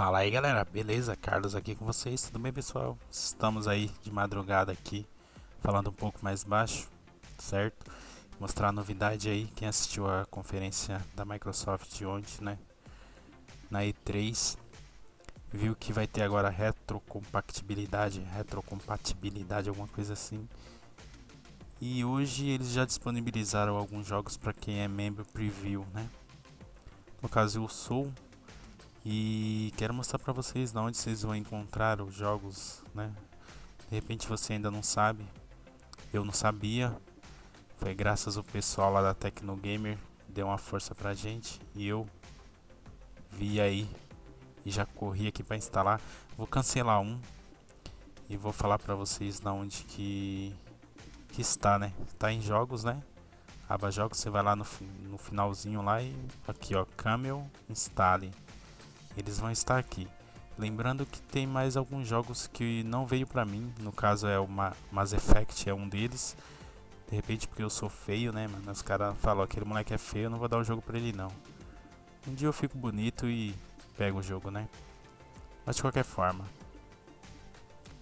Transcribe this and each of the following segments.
Fala aí galera, beleza? Carlos aqui com vocês, tudo bem pessoal? Estamos aí de madrugada aqui, falando um pouco mais baixo, certo? Mostrar a novidade aí, quem assistiu a conferência da Microsoft de ontem, né? Na E3, viu que vai ter agora retrocompatibilidade, retrocompatibilidade, alguma coisa assim. E hoje eles já disponibilizaram alguns jogos para quem é membro preview, né? No caso eu sou e quero mostrar para vocês onde vocês vão encontrar os jogos, né? De repente você ainda não sabe, eu não sabia. Foi graças ao pessoal lá da Tecnogamer deu uma força pra gente e eu vi aí e já corri aqui para instalar. Vou cancelar um e vou falar para vocês na onde que que está, né? Está em jogos, né? Aba jogos, você vai lá no, no finalzinho lá e aqui ó, Camel instale. Eles vão estar aqui. Lembrando que tem mais alguns jogos que não veio pra mim, no caso é o Mass Effect, é um deles. De repente porque eu sou feio, né, mano? Os caras falam, aquele moleque é feio, eu não vou dar o jogo pra ele não. Um dia eu fico bonito e pego o jogo, né? Mas de qualquer forma.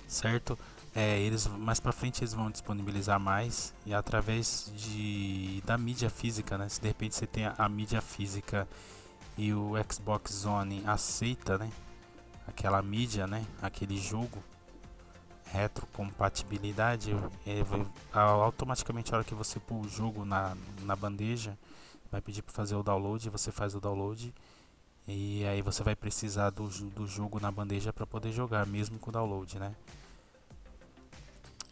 Certo? É, eles mais para frente eles vão disponibilizar mais e através de da mídia física, né? Se de repente você tem a, a mídia física e o Xbox One aceita, né? Aquela mídia, né? Aquele jogo retrocompatibilidade é, automaticamente a hora que você pôr o jogo na, na bandeja vai pedir para fazer o download você faz o download e aí você vai precisar do, do jogo na bandeja para poder jogar mesmo com o download né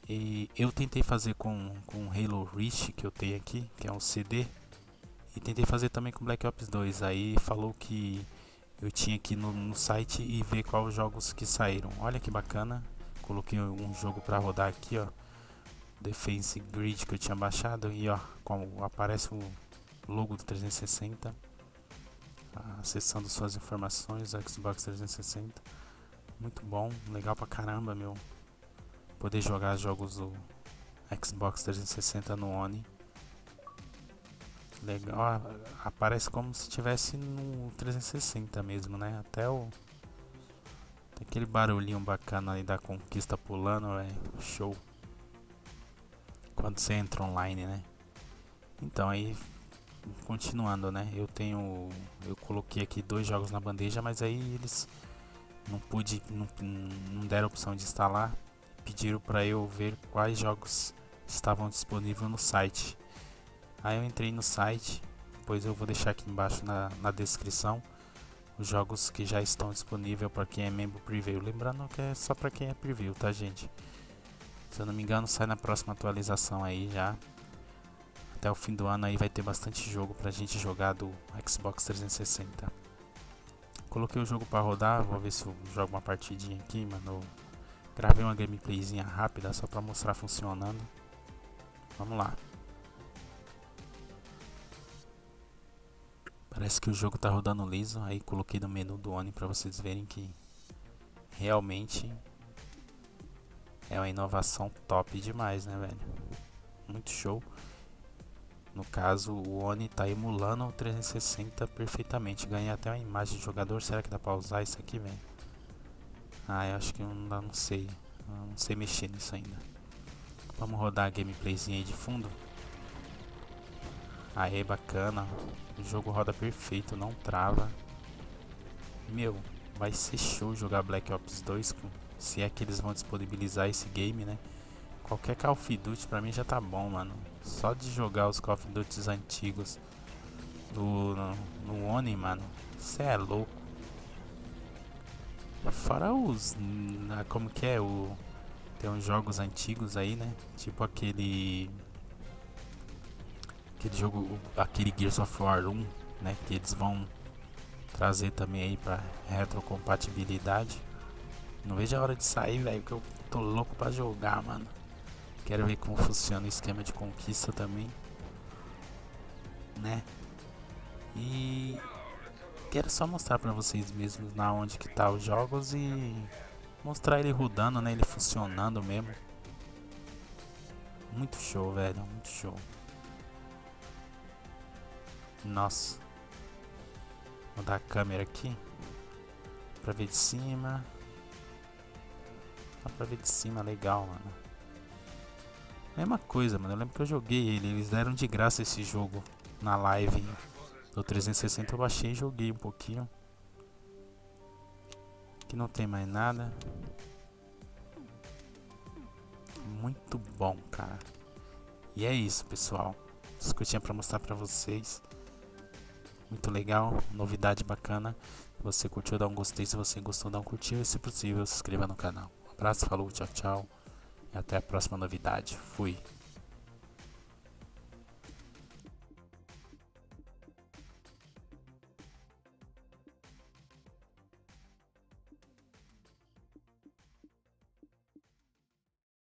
e eu tentei fazer com, com Halo Reach que eu tenho aqui, que é um CD. E tentei fazer também com Black Ops 2. Aí falou que eu tinha que ir no, no site e ver quais jogos que saíram. Olha que bacana. Coloquei um jogo para rodar aqui, ó. Defense Grid que eu tinha baixado. E ó, como aparece o logo do 360. Acessando suas informações, Xbox 360. Muito bom, legal pra caramba, meu poder jogar jogos do Xbox 360 no One. Legal, aparece como se tivesse no 360 mesmo, né? Até o aquele barulhinho bacana aí da conquista pulando, é show. Quando você entra online, né? Então aí continuando, né? Eu tenho eu coloquei aqui dois jogos na bandeja, mas aí eles não pude não, não deram opção de instalar pediram para eu ver quais jogos estavam disponíveis no site. Aí eu entrei no site, depois eu vou deixar aqui embaixo na, na descrição os jogos que já estão disponíveis para quem é membro preview. Lembrando que é só para quem é preview, tá gente? Se eu não me engano, sai na próxima atualização aí já. Até o fim do ano aí vai ter bastante jogo pra gente jogar do Xbox 360. Coloquei o jogo para rodar, vou ver se eu jogo uma partidinha aqui, mano. Gravei uma gameplayzinha rápida só para mostrar funcionando. Vamos lá. Parece que o jogo tá rodando liso, aí coloquei no menu do One para vocês verem que realmente é uma inovação top demais, né, velho? Muito show. No caso, o One tá emulando o 360 perfeitamente. Ganhei até uma imagem de jogador. Será que dá pra usar isso aqui, velho? Ah, eu acho que não, não sei. Eu não sei mexer nisso ainda. Vamos rodar a gameplayzinha aí de fundo. Aê, bacana. O jogo roda perfeito, não trava. Meu, vai ser show jogar Black Ops 2 com, se é que eles vão disponibilizar esse game, né? Qualquer Call of Duty pra mim já tá bom, mano. Só de jogar os Call of Duty antigos do, no, no One, mano. Cê é louco. Fora os. Como que é? O, tem uns jogos antigos aí, né? Tipo aquele. Aquele jogo. Aquele Gears of War 1, né? Que eles vão trazer também aí pra retrocompatibilidade. Não vejo a hora de sair, velho, que eu tô louco pra jogar, mano. Quero ver como funciona o esquema de conquista também. Né? E quero só mostrar para vocês mesmos na onde que tá os jogos e mostrar ele rodando, né, ele funcionando mesmo. Muito show, velho, muito show. Nossa. Vou dar a câmera aqui pra ver de cima. Dá pra ver de cima, legal, mano. Mesma coisa, mano. Eu lembro que eu joguei ele. Eles deram de graça esse jogo na live do 360. Eu baixei e joguei um pouquinho. Aqui não tem mais nada. Muito bom, cara. E é isso, pessoal. Isso que eu tinha pra mostrar pra vocês. Muito legal, novidade bacana. Se você curtiu, dá um gostei. Se você gostou, dá um curtir. E se possível, se inscreva no canal. Um abraço, falou, tchau, tchau. E até a próxima novidade. Fui.